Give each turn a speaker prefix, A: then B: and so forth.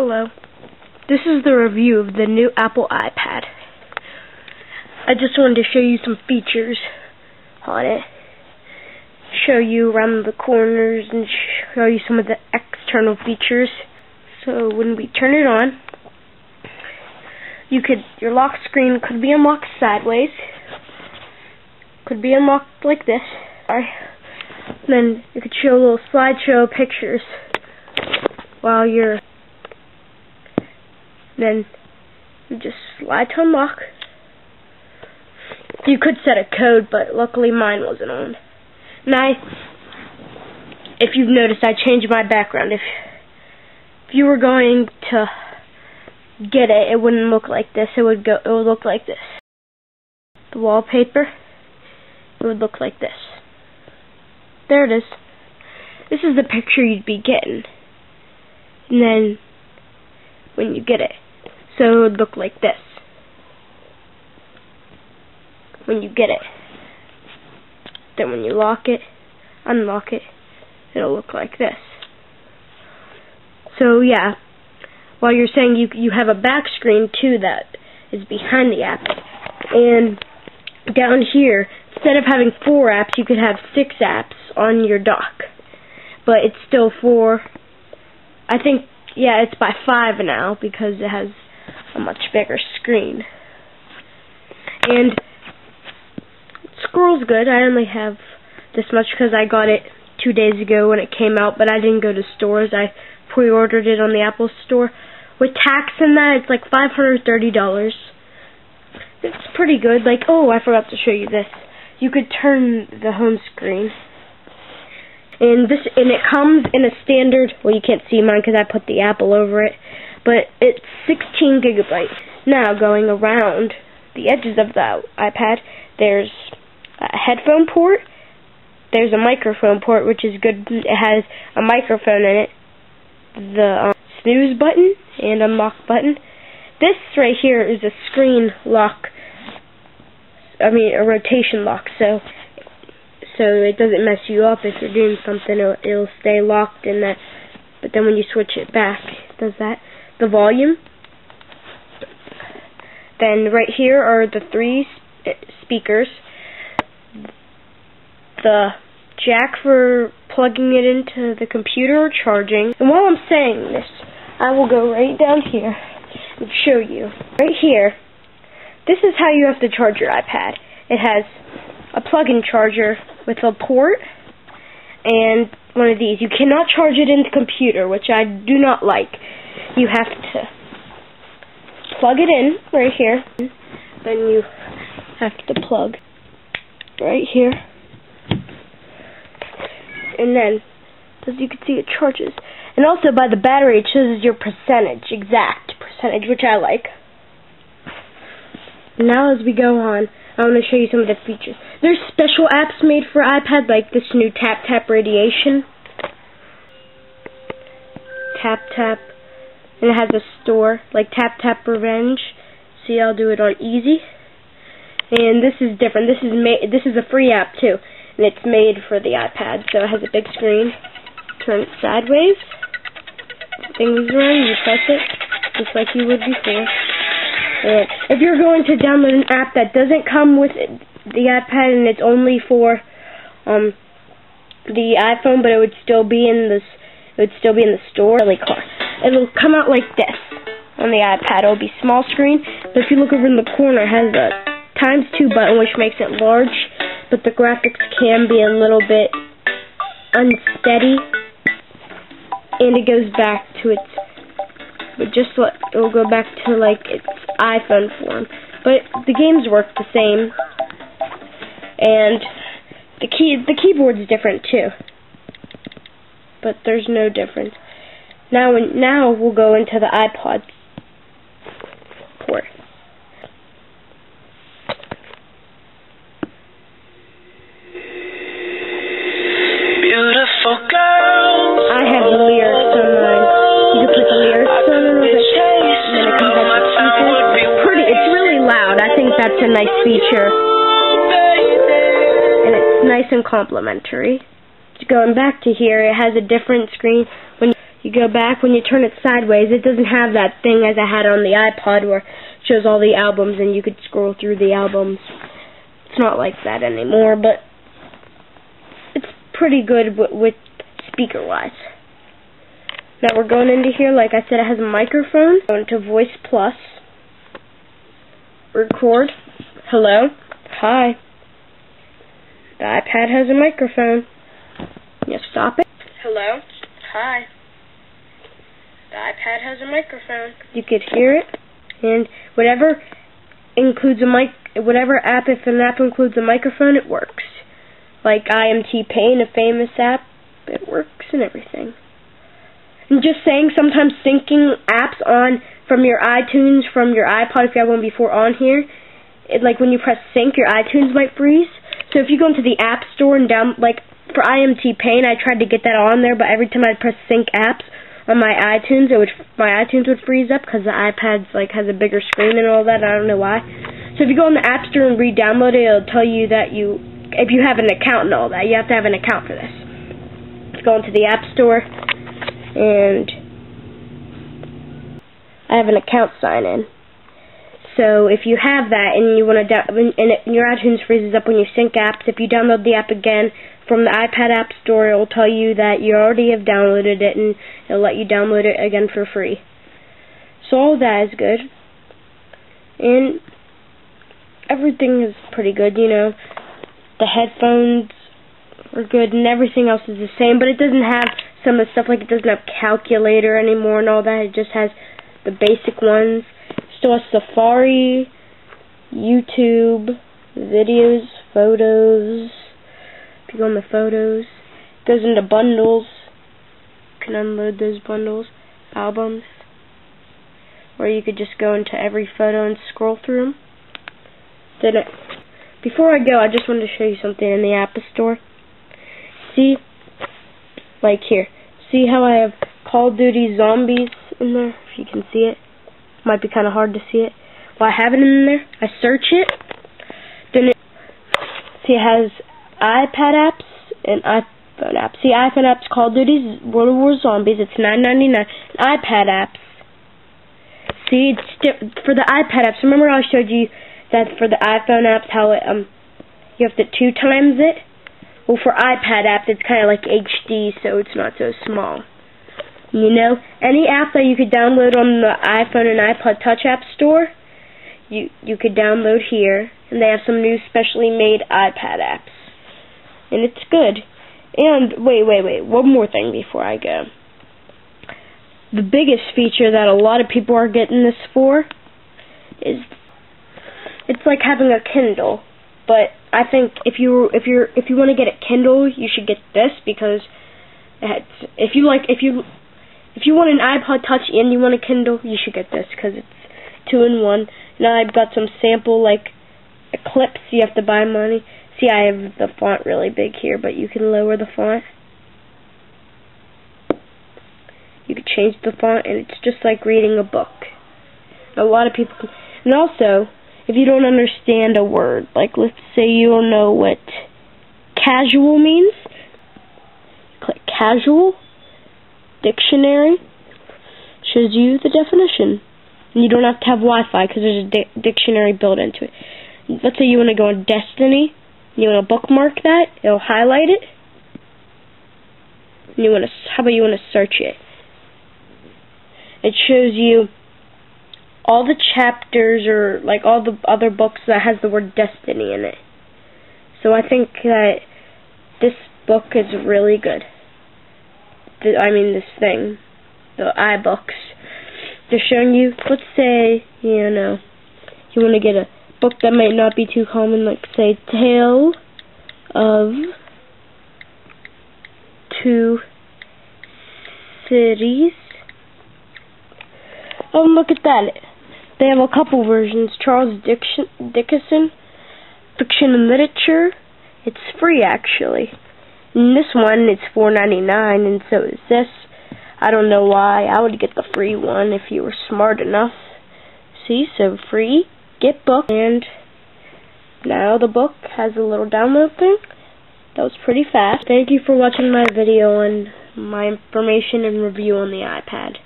A: Hello. This is the review of the new Apple iPad. I just wanted to show you some features on it. Show you around the corners and show you some of the external features. So when we turn it on, you could your lock screen could be unlocked sideways. Could be unlocked like this. Sorry. Then you could show a little slideshow pictures while you're then you just slide to unlock. You could set a code, but luckily mine wasn't on. Now, if you've noticed, I changed my background. If, if you were going to get it, it wouldn't look like this. It would go. It would look like this. The wallpaper. It would look like this. There it is. This is the picture you'd be getting. And then, when you get it. So it would look like this. When you get it. Then when you lock it, unlock it, it'll look like this. So yeah, while you're saying you you have a back screen too that is behind the app, and down here, instead of having four apps, you could have six apps on your dock. But it's still four. I think yeah, it's by five now because it has a much bigger screen. And scroll's good. I only have this much because I got it two days ago when it came out, but I didn't go to stores. I pre-ordered it on the Apple Store. With tax and that, it's like $530. It's pretty good. Like, oh, I forgot to show you this. You could turn the home screen. And this, and it comes in a standard, well, you can't see mine because I put the Apple over it, but it's 16 gigabytes. Now, going around the edges of the iPad, there's a headphone port. There's a microphone port, which is good. It has a microphone in it. The um, snooze button and unlock button. This right here is a screen lock. I mean, a rotation lock. So, so it doesn't mess you up if you're doing something. It'll, it'll stay locked in that. But then when you switch it back, it does that. The volume. Then right here are the three speakers the jack for plugging it into the computer or charging. And while I'm saying this, I will go right down here and show you. Right here, this is how you have to charge your iPad. It has a plug-in charger with a port and one of these. You cannot charge it into the computer, which I do not like. You have to plug it in right here. Then you have to plug right here and then as you can see it charges. And also by the battery it shows your percentage, exact percentage, which I like. Now as we go on, I want to show you some of the features. There's special apps made for iPad like this new Tap Tap Radiation. Tap Tap. And it has a store like Tap Tap Revenge. See, I'll do it on easy. And this is different. This is made. This is a free app too and it's made for the iPad, so it has a big screen. Turn it sideways. Things around, you press it, just like you would before. And if you're going to download an app that doesn't come with the iPad and it's only for um, the iPhone, but it would still be in this, it would still be in the store. Car. It'll come out like this on the iPad. It'll be small screen, but if you look over in the corner, it has a times two button, which makes it large but the graphics can be a little bit unsteady and it goes back to its but just what it will go back to like its iPhone form. But the games work the same. And the key the keyboard's different too. But there's no difference. Now now we'll go into the iPod a nice feature. And it's nice and complimentary. Going back to here, it has a different screen when you go back, when you turn it sideways, it doesn't have that thing as I had on the iPod where it shows all the albums and you could scroll through the albums. It's not like that anymore, but it's pretty good with, with speaker-wise. Now we're going into here, like I said, it has a microphone. Go into Voice Plus. Record. Hello. Hi. The iPad has a microphone. You stop it. Hello. Hi. The iPad has a microphone. You could hear it, and whatever includes a mic, whatever app, if an app includes a microphone, it works. Like IMT Paint, a famous app, it works and everything. I'm just saying, sometimes syncing apps on from your iTunes, from your iPod, if you have one before on here, it, like when you press sync, your iTunes might freeze. So if you go into the App Store and down, like for IMT Paint, I tried to get that on there, but every time I press sync apps on my iTunes, it would my iTunes would freeze up because the iPad's like has a bigger screen and all that. I don't know why. So if you go in the App Store and re-download it, it'll tell you that you, if you have an account and all that, you have to have an account for this. Let's go into the App Store and I have an account sign in. So if you have that and you want to and it, your iTunes freezes up when you sync apps, if you download the app again from the iPad App Store, it will tell you that you already have downloaded it and it'll let you download it again for free. So all that is good. And everything is pretty good, you know. The headphones are good and everything else is the same, but it doesn't have some of the stuff like it doesn't have calculator anymore and all that. It just has the basic ones. Has Safari, YouTube, videos, photos. If you go on the photos, it goes into bundles. You can unload those bundles, albums, or you could just go into every photo and scroll through them. Then, it, before I go, I just wanted to show you something in the App Store. See, like here. See how I have Call of Duty Zombies in there? If you can see it. Might be kind of hard to see it. Well, I have it in there. I search it. Then it, see it has iPad apps and iPhone apps. See iPhone apps Call of Duty World War Zombies. It's nine ninety nine. iPad apps. See, it's for the iPad apps. Remember I showed you that for the iPhone apps how it um you have to two times it. Well, for iPad apps, it's kind of like HD, so it's not so small. You know, any app that you could download on the iPhone and iPod Touch App Store, you you could download here, and they have some new specially made iPad apps, and it's good. And wait, wait, wait, one more thing before I go. The biggest feature that a lot of people are getting this for is it's like having a Kindle, but I think if you if you're if you want to get a Kindle, you should get this because it's, if you like if you if you want an iPod Touch and you want a Kindle, you should get this because it's two in one. Now I've got some sample like clips. You have to buy money. See, I have the font really big here, but you can lower the font. You can change the font, and it's just like reading a book. A lot of people, and also if you don't understand a word, like let's say you don't know what casual means, click casual, dictionary, shows you the definition. And you don't have to have Wi-Fi because there's a di dictionary built into it. Let's say you want to go on Destiny, you want to bookmark that, it'll highlight it. And you want to, how about you want to search it? It shows you all the chapters or like all the other books that has the word destiny in it. So I think that this book is really good. The, I mean this thing, the iBooks. They're showing you, let's say, you know, you want to get a book that might not be too common, like say Tale of Two Cities. Oh, look at that. They have a couple versions. Charles Dickens, Fiction and Literature. It's free, actually. And this one, it's four ninety nine, and so is this. I don't know why. I would get the free one if you were smart enough. See, so free. Get book. And now the book has a little download thing. That was pretty fast. Thank you for watching my video on my information and review on the iPad.